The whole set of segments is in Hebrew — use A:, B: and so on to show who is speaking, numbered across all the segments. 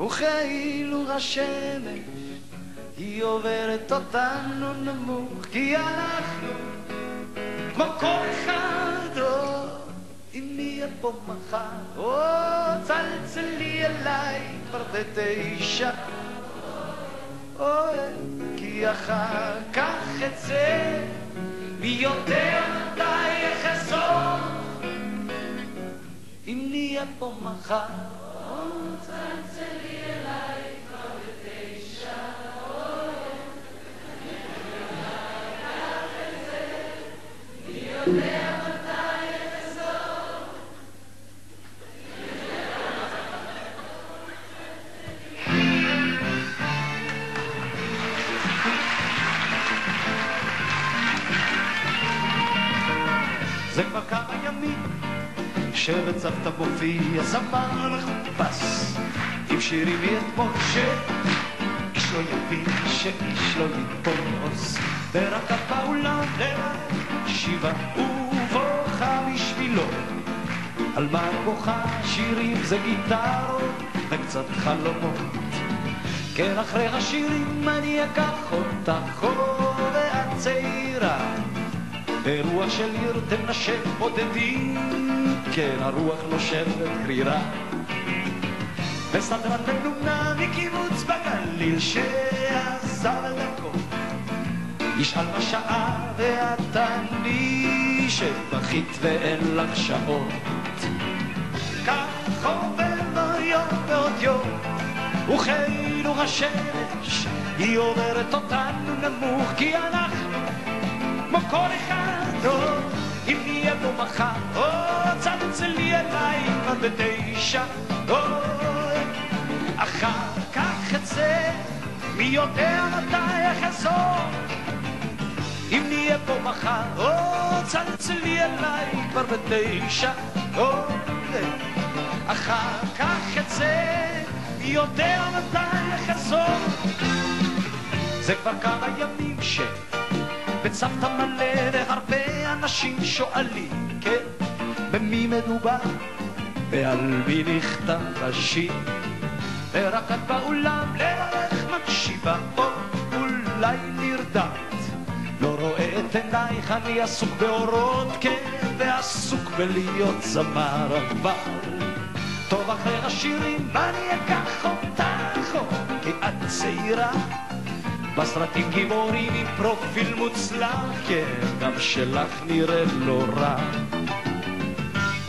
A: וכאילו השמש היא עוברת אותנו נמוך, כי אנחנו כמו כל אחד, אם נהיה פה מחר, או צלצלי אליי כבר בתשע, כי אחר כך אצא, מי יודע מתי אחזור, אם נהיה פה מחר, או צלצלי אליי כבר בתשע, זה שבצוותא מופיע זמר מחופש עם שירים מאתמול שאיש לא יבין, שאיש לא יתפוס. ורק באולם שיבה ובוכה בשבילו. על מה בוכה שירים זה גיטרות וקצת חלומות. כן אחרי השירים אני אקח אותך ואת צעירה. ברוח של עיר תנשב בודדים, כן הרוח נושבת קרירה. וסדרן מנונה מקיבוץ בגליל שעזב על דרכו, ישאל מה שעה ואת תעני שבכית ואין לך שעות. כך עובר יום ועוד יום, וכאילו השמש היא עוברת אותנו נמוך, כי אנחנו כמו כל אחד, או אם נהיה פה מחר, או צלצלי אליי עד בתשע, או אחר כך אצא, מי יודע מתי אחזור. אם נהיה פה מחר, או צלצלי אליי כבר בתשע, או אחר כך אצא, מי יודע מתי אחזור. זה כבר כמה ימים ש... בצוותא מלא והרבה אנשים שואלים, כן, במי מדובר ועל מי נכתב השיר. ורק את באולם לערך מקשיבה, או אולי נרדמת. לא רואה את עינייך, אני עסוק באורות, כן, ועסוק בלהיות זמר, אבל טוב אחרי השירים אני אקח אותך, כי את צעירה. בסרטים גיבורים עם פרופיל מוצלח, כן, גם שלך נראה לא רע.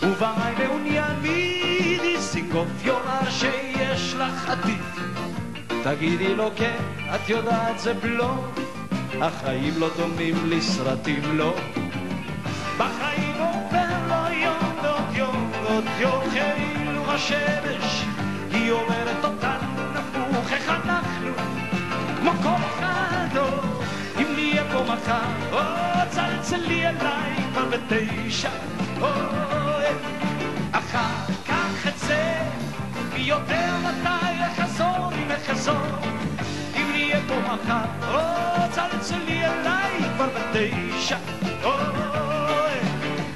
A: ובמאי מעוניין מדיסינגוף יאמר שיש לך עתיד. תגידי לו כן, את יודעת זה בלוף, החיים לא דומים לסרטים, לא. בחיים עובר לו יום ועוד יום ועוד יום, כאילו השמש, היא אומרת אותנו מחר, או צלצלי אליי כבר בתשע, או אחר כך אצא, מי יודע מתי אחזור, אם אחזור, אם נהיה פה מחר, או צלצלי אליי כבר בתשע, או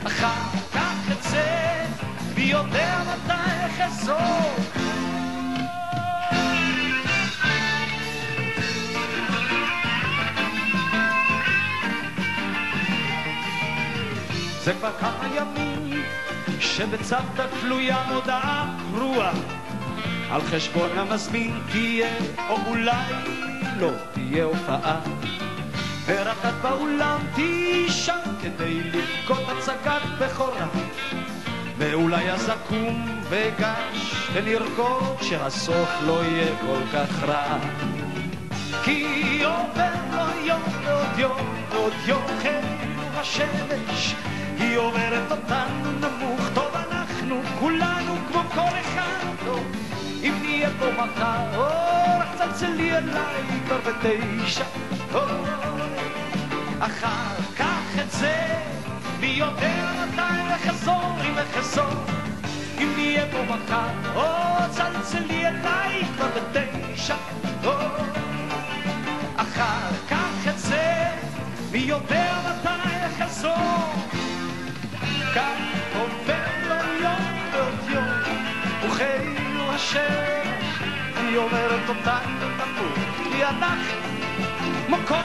A: אחר כך אצא, מי יודע מתי אחזור. זה כבר כמה ימים שבצוותא תלויה מודעה קרועה על חשבון המזמין תהיה או אולי לא תהיה הופעה. ורק את באולם תישן כדי לבכות הצגת בכורה. ואולי אז אקום ואגש ונרקוד שהסוף לא יהיה כל כך רע. כי עובר לו יום ועוד יום ועוד יום כאילו השמש היא עוברת אותנו נמוך, טוב אנחנו כולנו כמו כל אחד, או אם נהיה פה מחר, או רק צלצלי אליי כבר בתשע, אחר כך את זה, מי יודע מתי לחזור, אם לחזור, אם נהיה פה מחר, או צלצלי אליי כבר בתשע, אחר כך את זה, מי יודע מתי לחזור. כך עובר לו יום ועוד יום, חיוכנו השמש, היא אומרת אותנו נמות, כי אנחנו כמו כל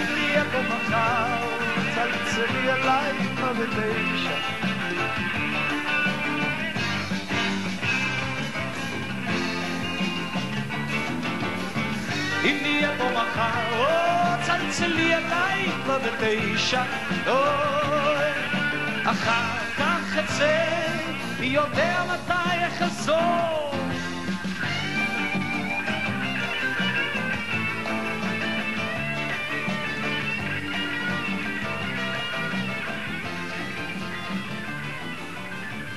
A: אם נהיה פה מחר, צלצלי אליי כבר בתשע. אם נהיה פה מחר, או צלצלי אליי כבר בתשע, אחר כך אצא, מי יודע מתי אחזור.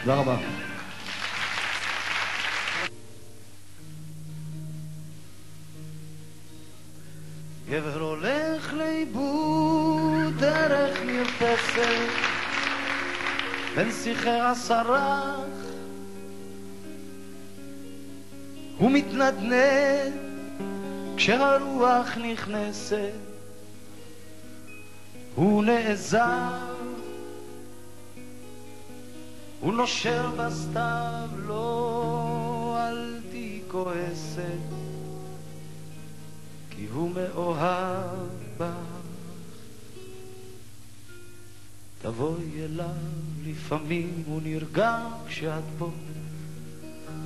B: תודה רבה.
A: גבר הולך לאיבוד דרך מרפסת בין שיחי הסרח. הוא מתנדנד כשהרוח נכנסת. הוא נעזר. הוא נושר בסתיו לא אל תהי כועסת כי הוא מאוהב בך. תבואי אליו, לפעמים הוא נרגע כשאת פה.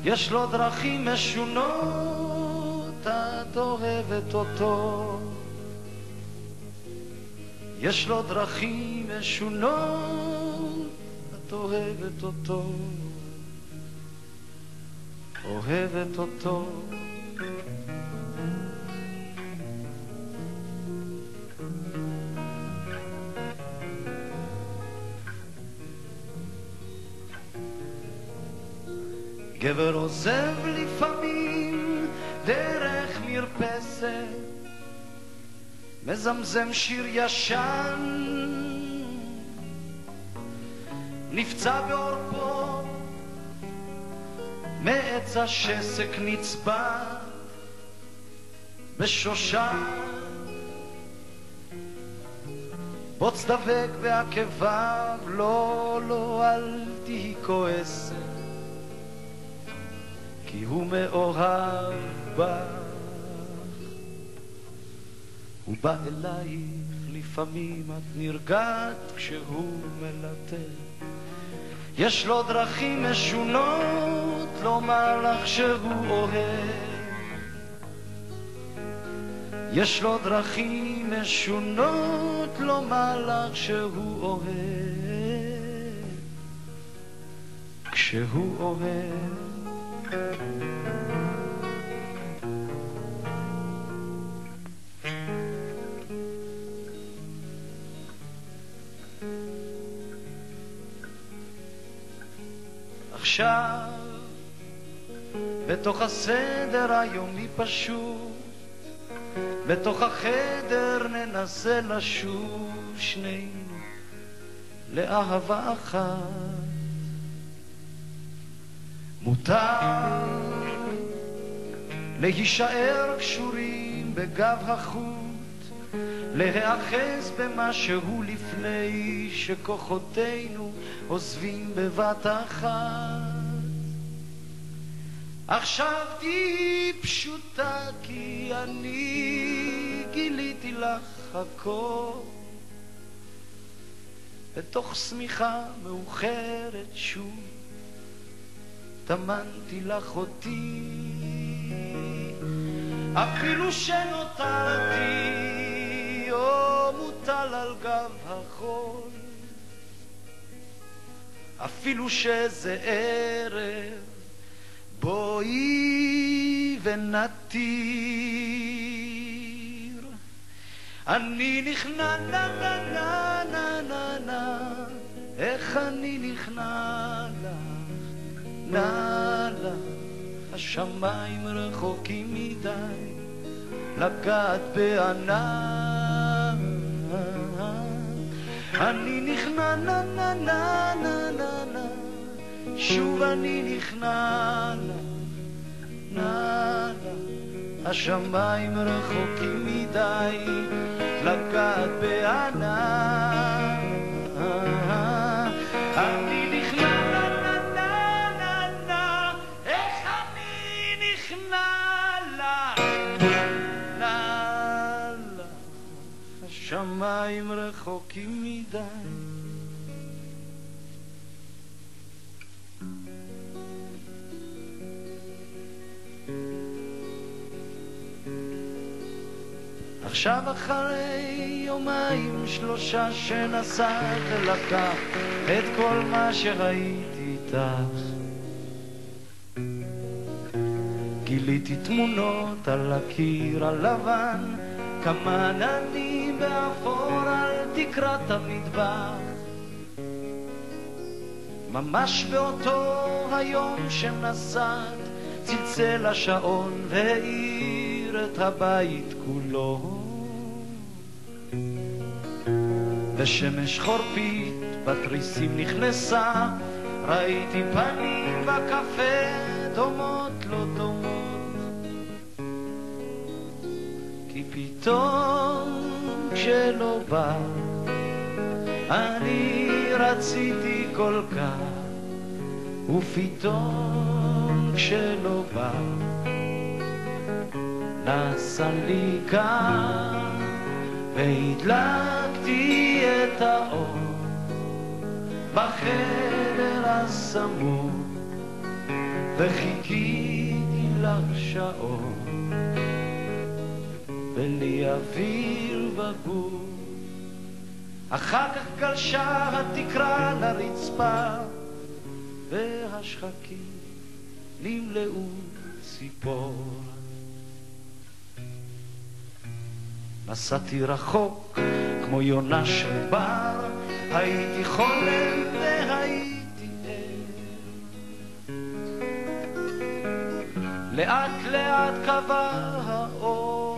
A: יש לו דרכים משונות, את אוהבת אותו. יש לו דרכים משונות, את אוהבת אותו. אוהבת אותו. גבר עוזב לפעמים דרך מרפסת, מזמזם שיר ישן, נפצע בעורפו, מעץ השסק נצבט בשושן, בוץ דבק בעקביו, לא, לא, אל תהי כועסת. כי הוא מאוהב בך. הוא בא אלייך, לפעמים את נרגעת כשהוא מלטף. יש לו דרכים משונות לומר לך שהוא אוהב. יש לו דרכים משונות לומר לך שהוא אוהב. כשהוא אוהב עכשיו, בתוך הסדר היומי פשוט, בתוך החדר ננסה לשוב שנינו לאהבה אחת. מותר להישאר קשורים בגב החוט, להיאחז במשהו לפני שכוחותינו עוזבים בבת אחת. עכשיו תהיי פשוטה כי אני גיליתי לך הכל בתוך שמיכה מאוחרת שוב טמנתי לך אותי, אפילו שנותרתי, או מוטל על גב החול, אפילו שזה ערב, בואי ונתיר. אני נכנע, נה נה נה נה נה נה, איך אני נכנע לך. נעלה, השמיים רחוקים מדי, לגעת בענן. אני נכנע, נה נה נה נה נה נה, שוב אני נכנע לה, נעלה, השמיים רחוקים מדי, לגעת בענן. השמיים רחוקים מדי. עכשיו אחרי יומיים שלושה שנסעת לקח את כל מה שראיתי איתך גיליתי תמונות על הקיר הלבן כמה עננים באפור על תקרת המטבח ממש באותו היום שנסעת צלצל השעון והאיר את הבית כולו ושמש חורפית בתריסים נכנסה, ראיתי פנים בקפה דומות לא דומות. כי פתאום כשלא בא, אני רציתי כל כך, ופתאום כשלא בא, נסע לי כאן והדלקתי את האור בחדר הסמוך וחיכיתי לך בלי אוויר בגוף אחר כך גלשה התקרה לרצפה והשחקים נמלאו ציפור נסעתי רחוק כמו יונה של בר, הייתי חולם והייתי ער. לאט לאט קבע האור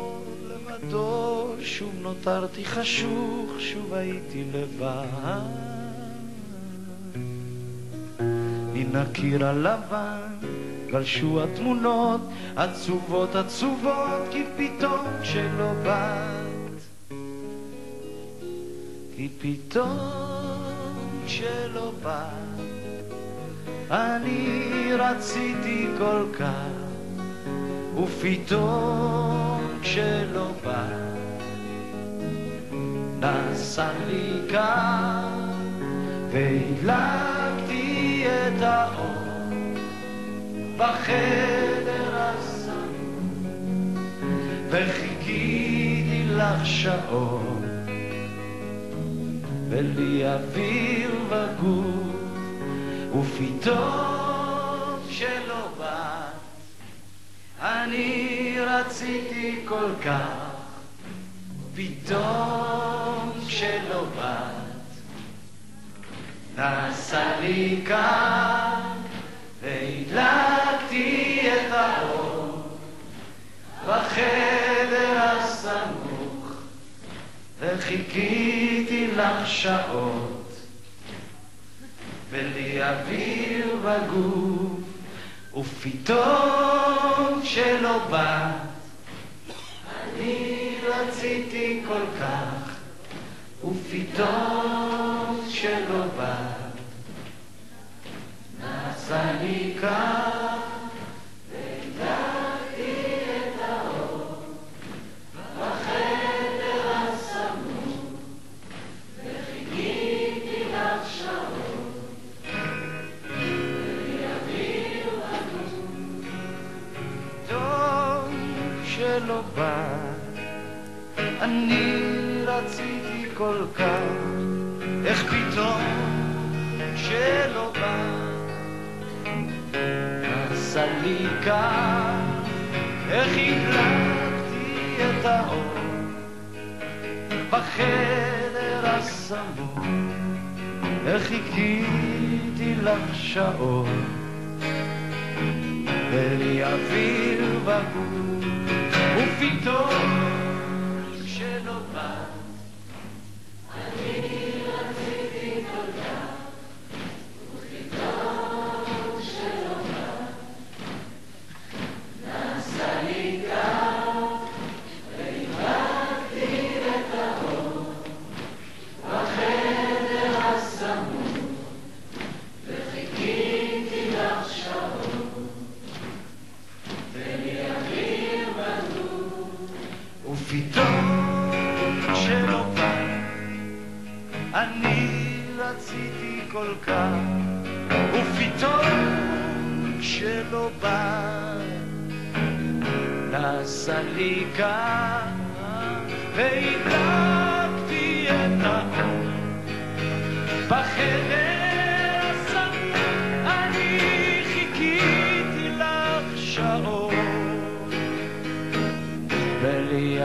A: לבדו, שוב נותרתי חשוך, שוב הייתי לבד. מן הקיר הלבן גלשו התמונות עצובות עצובות כי פתאום כשלא באת כי פתאום כשלא באת אני רציתי כל כך ופתאום כשלא באת נסע לי כאן והדלקתי את האור בחדר הסמוך וחיכיתי לך שעות בלי אוויר בגוף ופתאום שלא באת אני רציתי כל כך פתאום שלא באת. נסע לי כאן והדלקתי את האור בחדר הסמוך וחיכיתי לך שעות בלי אוויר בגוף ופתאום שלא באת אני רציתי כל כך ופתאום שלא באת נעשה לי כך, כל כך, איך פתאום שלא בא. עשה לי כאן, איך הדלקתי את האור בחדר הסמוך, איך חיכיתי לך שעות, בלי אוויר בגוף, ופתאום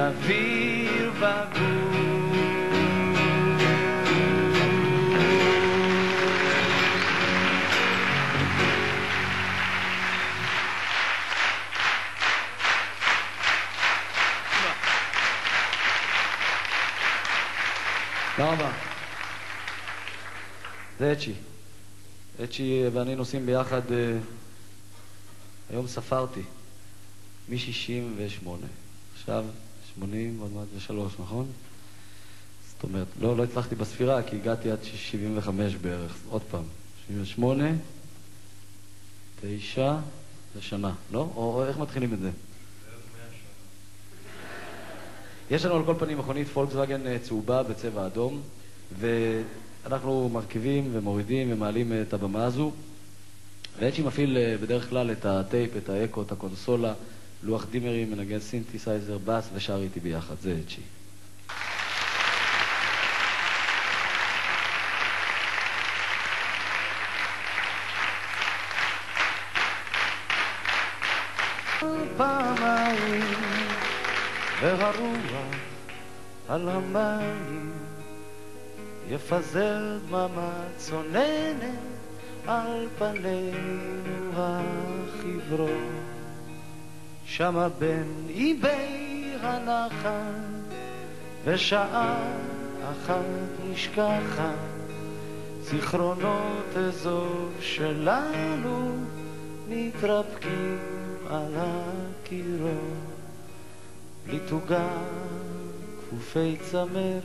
A: אוויר בגוף
B: תודה רבה. זה אצ'י. אצ'י ואני נוסעים ביחד, אה, היום ספרתי, מ-68. עכשיו 80, עוד מעט זה 3, נכון? זאת אומרת, לא, לא הצלחתי בספירה, כי הגעתי עד 75 בערך. עוד פעם, 78, 9, זה שנה, לא? או, או איך מתחילים את זה? יש לנו על כל פנים מכונית פולקסווגן אה, צהובה בצבע אדום, ואנחנו מרכיבים ומורידים ומעלים את הבמה הזו. ואצ'י מפעיל אה, בדרך כלל את הטייפ, את האקו, את הקונסולה, לוח דימרים, מנגן סינתסייזר, בס ושר איתי ביחד, זה אצ'י.
A: והרוח על המים יפזר דממה צוננת על פנינו החיוורות שמה בין איבי הנחל ושעה אחת נשכחת זיכרונות אזוב שלנו מתרפקים על הקירות. בלי תוגה, כפופי צמרת,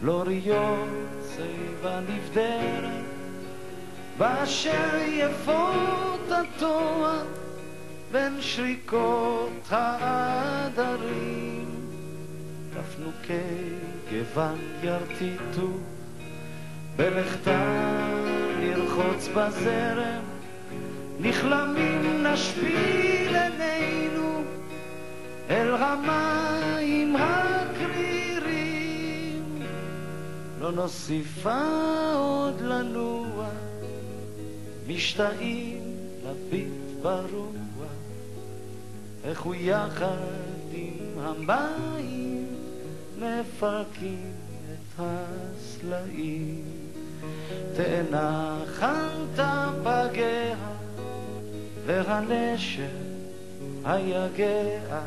A: בלוריות שיבה נבדרת, באשר יפות התואר בין שריקות העדרים, תפנוקי גוון ירטיטו, בלכתה לרחוץ בזרם, נכלמים נשפיל עינינו אל המים הקרירים, לא נוסיפה עוד לנוע, משתאים לביט ברוח, איך הוא יחד עם המים מפרקים את הסלעים. תאנה חלתה פגיה והנשר היגע